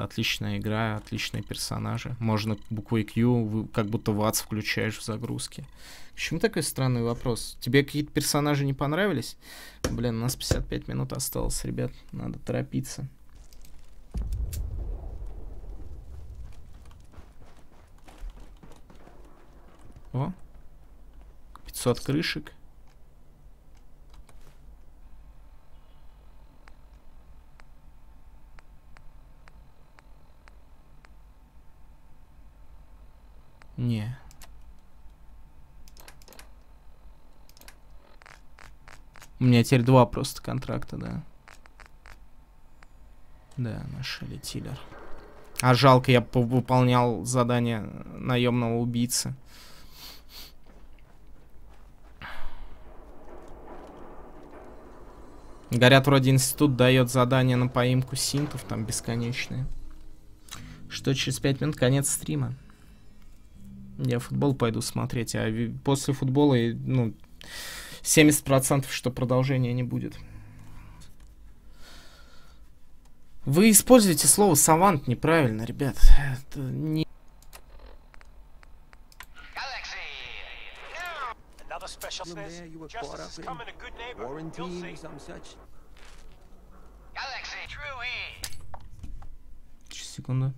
отличная игра, отличные персонажи. Можно буквой Q, как будто ВАЦ включаешь в загрузке. Почему такой странный вопрос? Тебе какие-то персонажи не понравились? Блин, у нас 55 минут осталось, ребят. Надо торопиться. О, 500 крышек. Не. У меня теперь два просто контракта, да. Да, нашли тиллер. А жалко, я выполнял задание наемного убийцы. Говорят, вроде институт дает задание на поимку синтов, там бесконечные. Что через пять минут конец стрима. Я футбол пойду смотреть, а после футбола, ну, 70% что продолжения не будет. Вы используете слово савант неправильно, ребят. Это не... Секунду.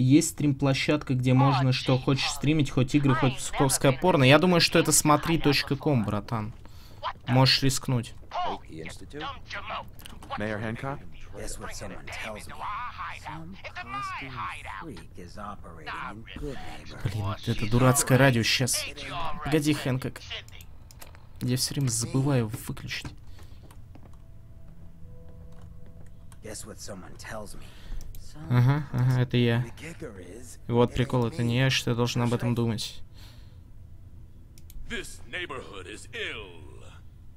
Есть стрим-площадка, где можно что хочешь стримить, хоть игры, хоть псковское порно. Я думаю, что это смотри.ком, братан. Можешь рискнуть. Блин, это дурацкое радио сейчас. Погоди, Хэнкок. Я все время забываю выключить. Guess what someone tells me. Ага, ага, это я. вот прикол, это не я, что я должен об этом думать. This neighborhood is ill.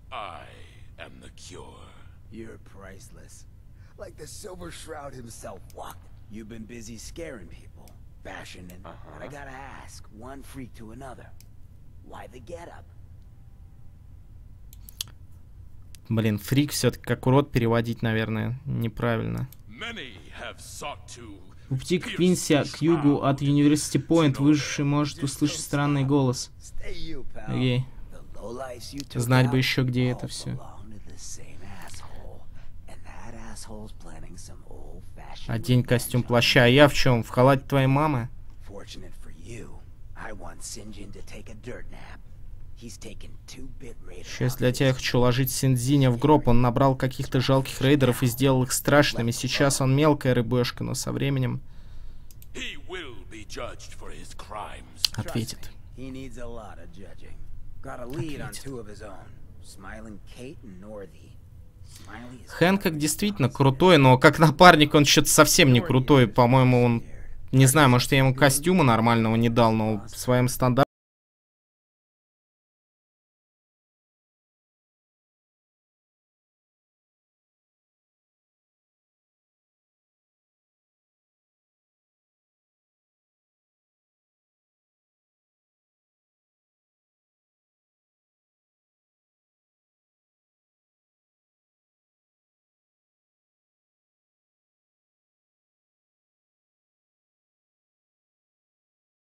I am the cure. You're priceless. Like the Silver Shroud himself walked. You've been busy scaring people, bashing and, uh -huh. and I gotta ask, one freak to another. Why the get-up? Блин, фрик все-таки как урод переводить, наверное, неправильно. Пути к Квинси, к югу от University Point, выживший может услышать странный голос. Окей. Знать бы еще, где это все. Одень костюм плаща. А я в чем? В халате твоей мамы? Сейчас для тебя я хочу ложить Синдзиня в гроб. Он набрал каких-то жалких рейдеров и сделал их страшными. Сейчас он мелкая рыбешка, но со временем... Ответит. Ответит. Хэнкок действительно крутой, но как напарник он что-то совсем не крутой. По-моему, он... Не знаю, может, я ему костюма нормального не дал, но в своем стандарте...